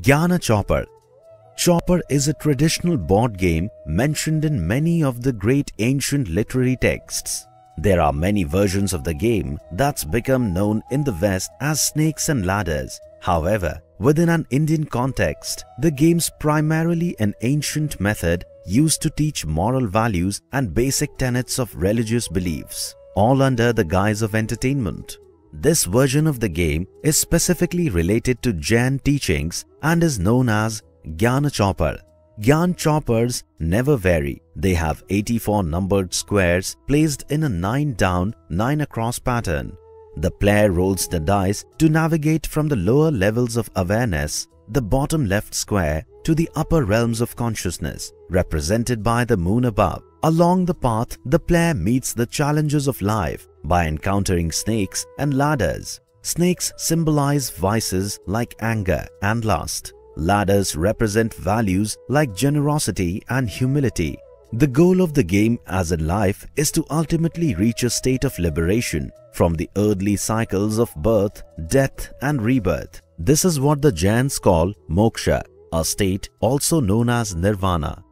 Jnana Chaupar Chaupar is a traditional board game mentioned in many of the great ancient literary texts. There are many versions of the game that's become known in the West as Snakes and Ladders. However, within an Indian context, the game's primarily an ancient method used to teach moral values and basic tenets of religious beliefs, all under the guise of entertainment. This version of the game is specifically related to Jain teachings and is known as Gyan Chaupar. Gyan chaupars never vary. They have 84 numbered squares placed in a 9 down, 9 across pattern. The player rolls the dice to navigate from the lower levels of awareness, the bottom left square, to the upper realms of consciousness, represented by the moon above. Along the path, the player meets the challenges of life by encountering snakes and ladders. Snakes symbolize vices like anger and lust. Ladders represent values like generosity and humility. The goal of the game as in life is to ultimately reach a state of liberation from the earthly cycles of birth, death and rebirth. This is what the Jains call moksha, a state also known as nirvana.